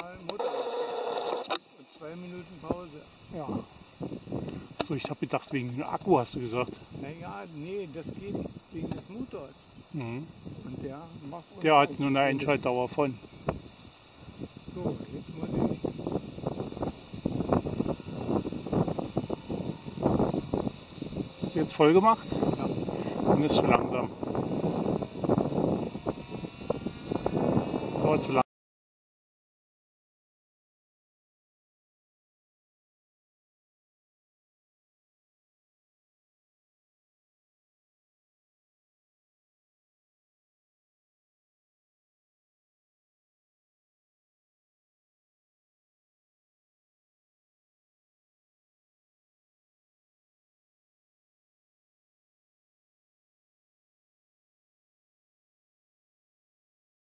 Mal Mutter und zwei Minuten Pause. Ja. So, ich habe gedacht, wegen dem Akku hast du gesagt. Naja, nee, das geht wegen des Motors. Mhm. Und der macht Der hat nur eine Einschaltdauer von. So, jetzt muss ich. Hast du jetzt voll gemacht? Ja. Dann ist zu langsam. dauert zu lang.